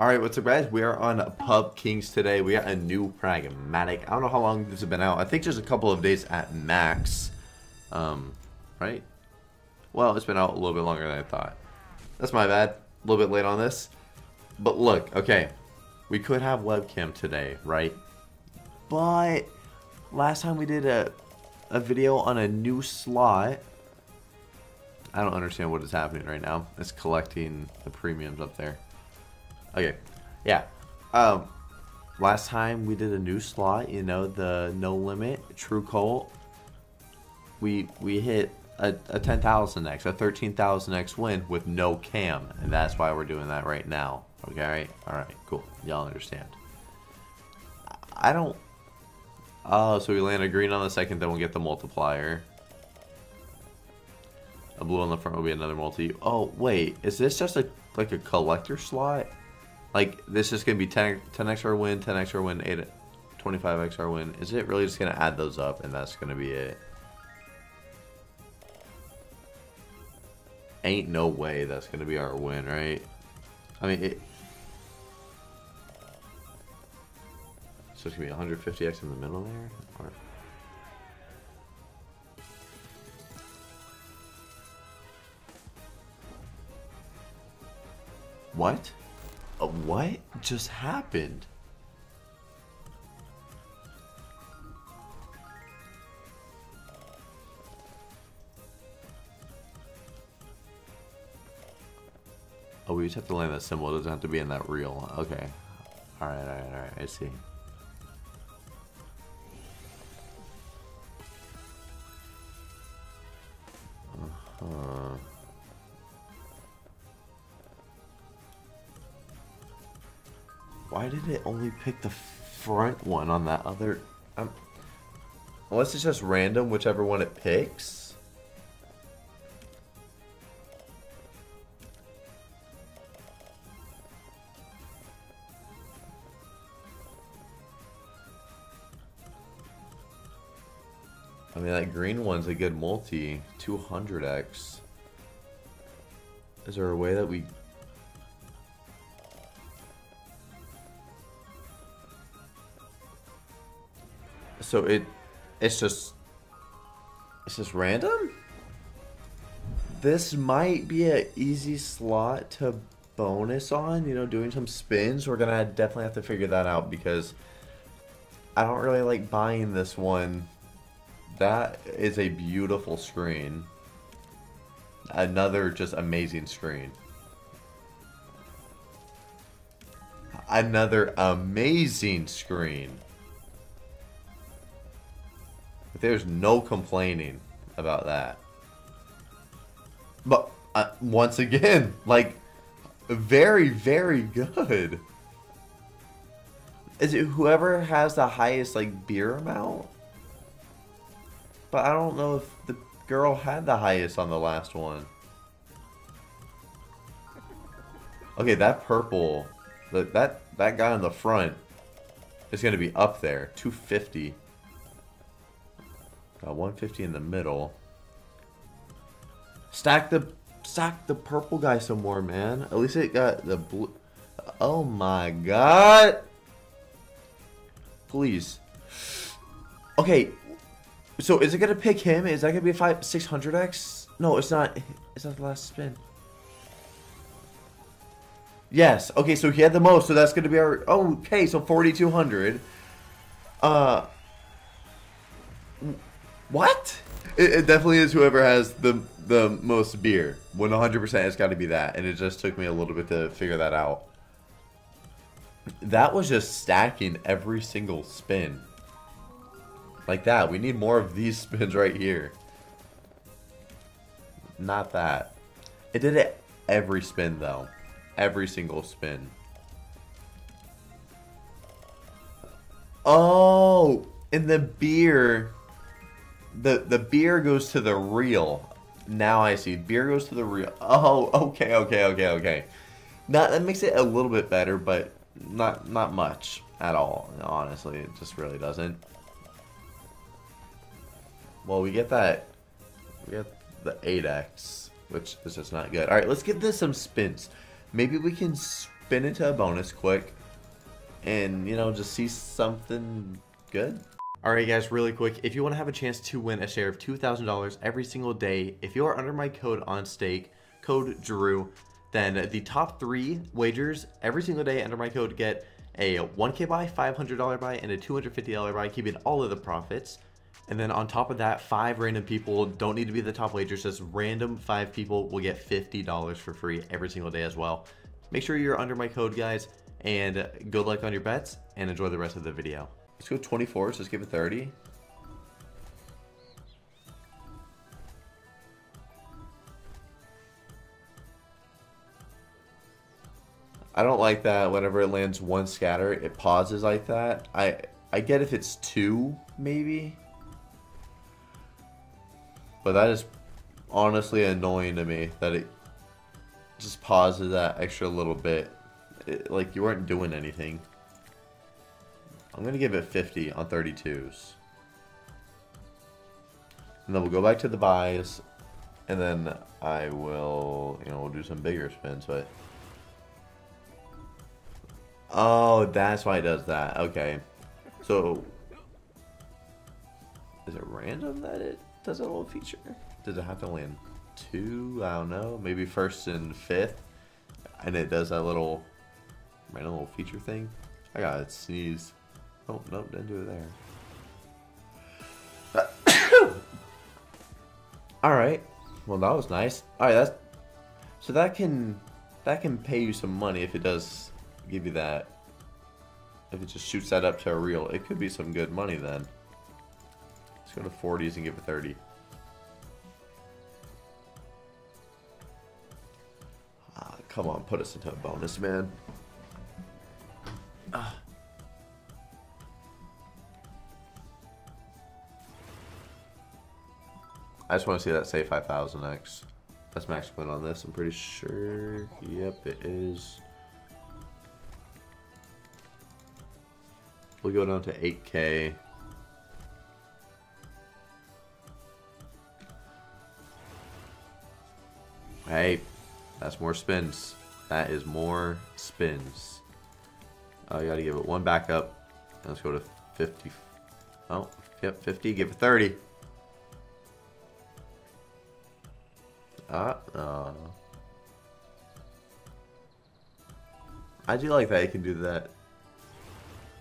Alright, what's up guys? We are on Pub Kings today. We got a new pragmatic. I don't know how long this has been out. I think just a couple of days at max. Um, right? Well, it's been out a little bit longer than I thought. That's my bad. A little bit late on this. But look, okay. We could have webcam today, right? But last time we did a, a video on a new slot. I don't understand what is happening right now. It's collecting the premiums up there. Okay, yeah. Um, last time we did a new slot, you know, the no limit true cult. We we hit a, a 10,000x, a 13,000x win with no cam, and that's why we're doing that right now. Okay, all right, all right, cool. Y'all understand. I don't. Oh, so we land a green on the second, then we'll get the multiplier. A blue on the front will be another multi. Oh, wait. Is this just a like a collector slot? Like, this is going to be 10, 10 extra win, 10 extra win, 8, 25 extra win. Is it really just going to add those up and that's going to be it? Ain't no way that's going to be our win, right? I mean, it... So it's going to be 150x in the middle there? Or... What? Uh, what just happened? Oh, we just have to land that symbol. It doesn't have to be in that reel. Okay. Alright, alright, alright. I see. Did it only pick the front one on that other... Um, unless it's just random, whichever one it picks? I mean, that green one's a good multi. 200x. Is there a way that we So it, it's just, it's just random? This might be an easy slot to bonus on, you know, doing some spins. We're going to definitely have to figure that out because I don't really like buying this one. That is a beautiful screen. Another just amazing screen. Another amazing screen. There's no complaining about that. But uh, once again, like very, very good. Is it whoever has the highest like beer amount? But I don't know if the girl had the highest on the last one. Okay, that purple, that that that guy on the front is going to be up there, 250. Got 150 in the middle. Stack the stack the purple guy some more, man. At least it got the blue. Oh my god. Please. Okay. So is it gonna pick him? Is that gonna be a five six hundred X? No, it's not it's not the last spin. Yes. Okay, so he had the most, so that's gonna be our okay, so forty two hundred. Uh what? It, it, definitely is whoever has the the most beer. 100% it's got to be that. And it just took me a little bit to figure that out. That was just stacking every single spin. Like that. We need more of these spins right here. Not that. It did it every spin though. Every single spin. Oh, in the beer the the beer goes to the reel. Now I see. Beer goes to the reel. Oh, okay, okay, okay, okay. Now that makes it a little bit better, but not not much at all. Honestly, it just really doesn't. Well, we get that. We get the 8x, which is just not good. All right, let's give this some spins. Maybe we can spin into a bonus quick and, you know, just see something good. Alright guys, really quick, if you want to have a chance to win a share of $2,000 every single day, if you are under my code on stake, code Drew, then the top three wagers every single day under my code get a 1k buy, $500 buy, and a $250 buy, keeping all of the profits. And then on top of that, five random people don't need to be the top wagers, just random five people will get $50 for free every single day as well. Make sure you're under my code, guys, and good luck on your bets, and enjoy the rest of the video. Let's go 24, so let's give it 30. I don't like that whenever it lands one scatter, it pauses like that. I I get if it's two, maybe. But that is honestly annoying to me that it just pauses that extra little bit. It, like you weren't doing anything. I'm going to give it 50 on 32s. And then we'll go back to the buys. And then I will, you know, we'll do some bigger spins. But Oh, that's why it does that. Okay. So, is it random that it does a little feature? Does it have to land two? I don't know. Maybe first and fifth. And it does that little random little feature thing. I got it sneeze. Oh, nope, didn't do it there. Alright. Well, that was nice. Alright, that's... So that can... That can pay you some money if it does give you that. If it just shoots that up to a reel, it could be some good money then. Let's go to 40s and give it 30. Ah, come on, put us into a bonus, man. Ah. I just want to see that say 5000x. That's max win on this, I'm pretty sure. Yep, it is. We'll go down to 8k. Hey, that's more spins. That is more spins. I you gotta give it one back up. Let's go to 50. Oh, yep, 50. Give it 30. Uh, uh. I do like that you can do that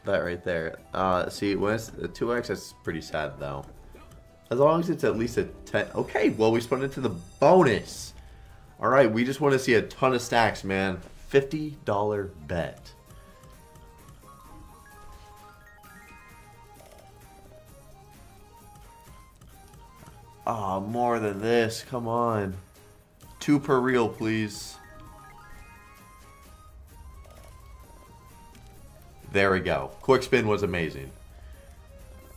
that right there. Uh, see, when it's a 2x, that's pretty sad, though. As long as it's at least a 10... Okay, well, we spun into the bonus. All right, we just want to see a ton of stacks, man. $50 bet. Oh, more than this. Come on. Two per reel, please. There we go. Quick spin was amazing.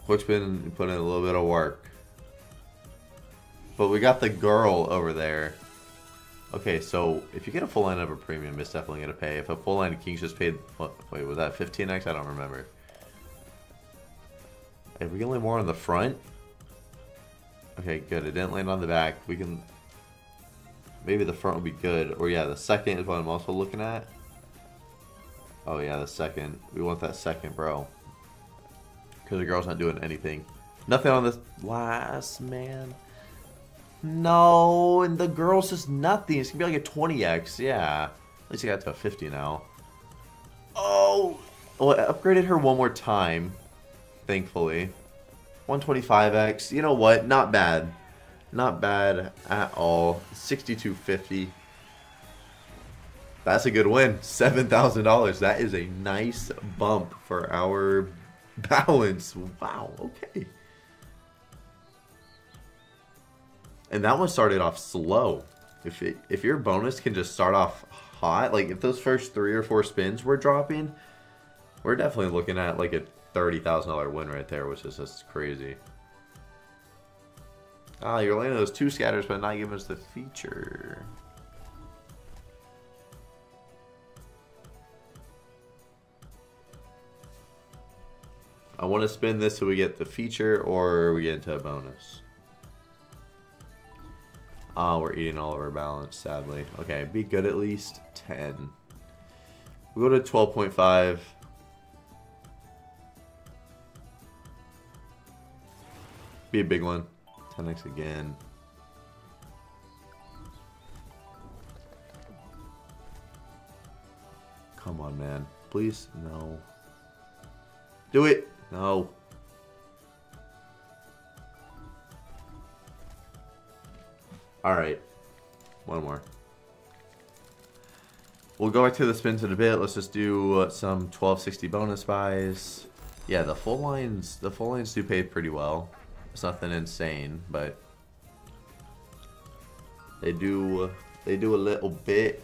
Quick spin put in a little bit of work. But we got the girl over there. Okay, so if you get a full line of a premium, it's definitely going to pay. If a full line of Kings just paid, what, wait, was that 15x? I don't remember. If we can land more on the front. Okay, good. It didn't land on the back. We can, maybe the front would be good. Or yeah, the second is what I'm also looking at. Oh yeah, the second. We want that second, bro. Because the girl's not doing anything. Nothing on this last man. No, and the girl's just nothing. It's gonna be like a 20x, yeah. At least I got to a 50 now. Oh! Well, I upgraded her one more time, thankfully. 125x. You know what? Not bad. Not bad at all. 6250. That's a good win. $7,000. That is a nice bump for our balance. Wow, okay. And that one started off slow. If it, if your bonus can just start off hot, like if those first three or four spins were dropping, we're definitely looking at like a $30,000 win right there, which is just crazy. Ah, you're landing those two scatters, but not giving us the feature. I want to spin this so we get the feature or we get into a bonus. Oh, we're eating all of our balance, sadly. Okay, be good at least 10. We go to 12.5. Be a big one. 10x again. Come on, man. Please? No. Do it! No. Alright. One more. We'll go back to the spins in a bit. Let's just do uh, some 1260 bonus buys. Yeah, the full lines, the full lines do pay pretty well. It's nothing insane, but they do they do a little bit.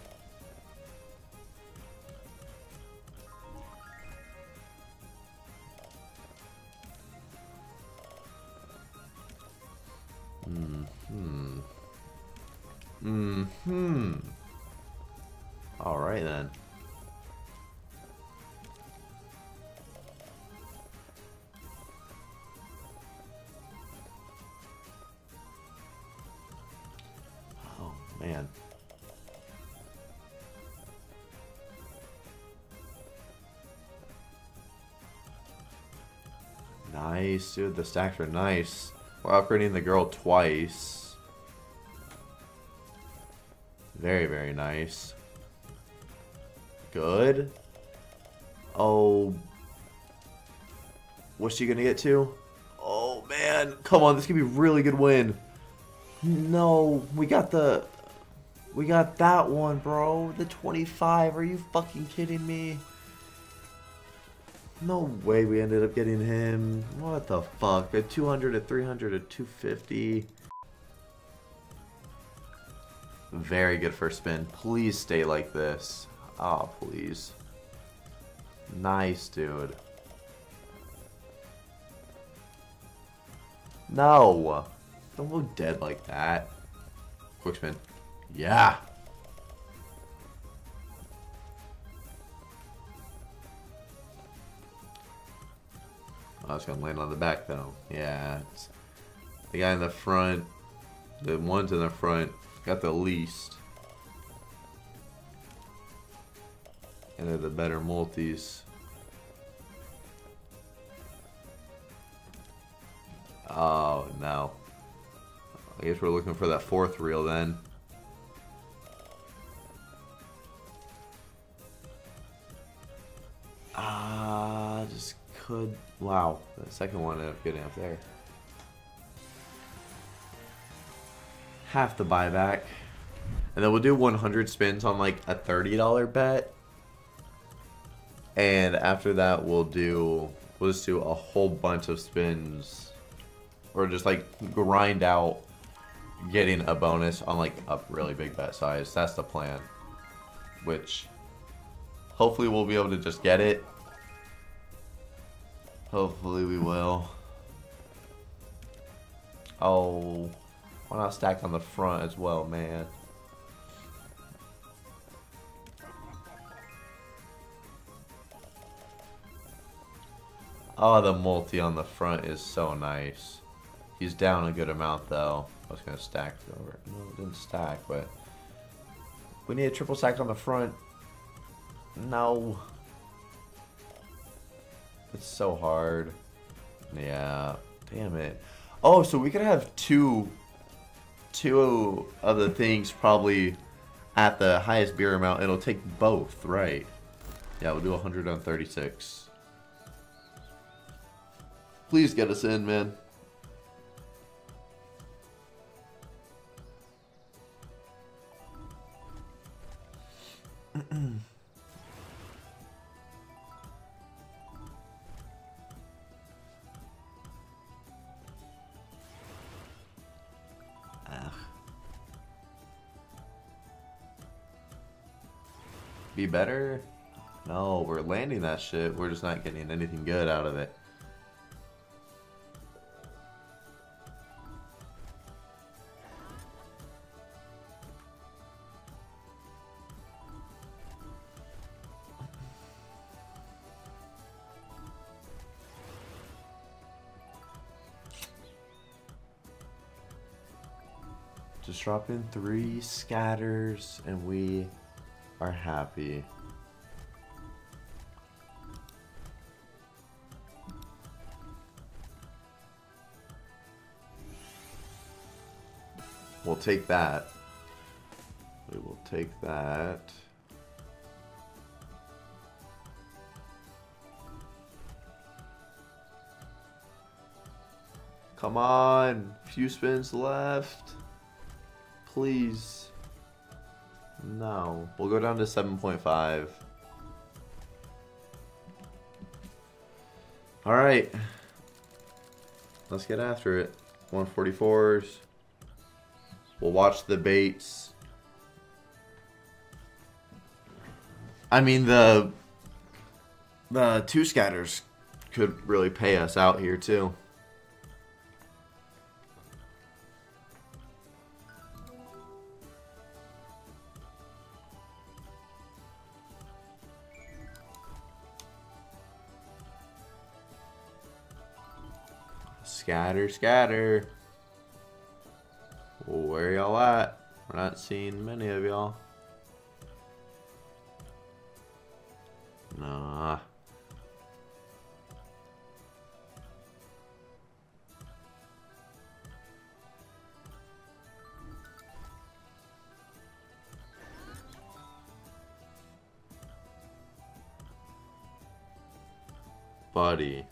Hmm. Hmm. Hmm. All right then. Nice, dude. The stacks are nice. We're upgrading the girl twice. Very, very nice. Good. Oh. What's she gonna get to? Oh, man. Come on, this could be a really good win. No, we got the... We got that one, bro. The 25. Are you fucking kidding me? No way we ended up getting him. What the fuck? A 200, a 300, a 250. Very good first spin. Please stay like this. Oh, please. Nice, dude. No! Don't go dead like that. Quick spin. Yeah! Oh, it's gonna land on the back though. Yeah. The guy in the front, the ones in the front, got the least. And they're the better multis. Oh, no. I guess we're looking for that fourth reel then. Ah, just could. Wow, the second one ended up getting up there. Half the buyback. And then we'll do 100 spins on like a $30 bet. And after that, we'll do, we'll just do a whole bunch of spins. Or just like grind out getting a bonus on like a really big bet size. That's the plan. Which hopefully we'll be able to just get it. Hopefully we will. Oh, why not stack on the front as well, man? Oh, the multi on the front is so nice. He's down a good amount though. I was gonna stack over. No, it didn't stack, but we need a triple stack on the front. No. It's so hard. Yeah. Damn it. Oh, so we could have two two of the things probably at the highest beer amount. It'll take both, right? Yeah, we'll do 100 on 36. Please get us in, man. Be better? No, we're landing that shit. We're just not getting anything good out of it. Just drop in three scatters and we are happy. We'll take that. We will take that. Come on, few spins left. Please. No. We'll go down to 7.5. Alright. Let's get after it. 144s. We'll watch the baits. I mean, the the two scatters could really pay us out here too. Scatter, scatter. Where y'all at? We're not seeing many of y'all. Nah. Buddy.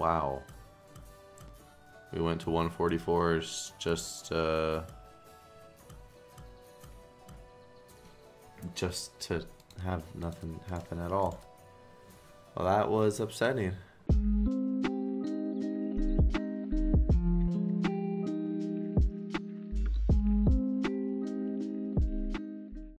Wow. We went to 144s just uh just to have nothing happen at all. Well, that was upsetting.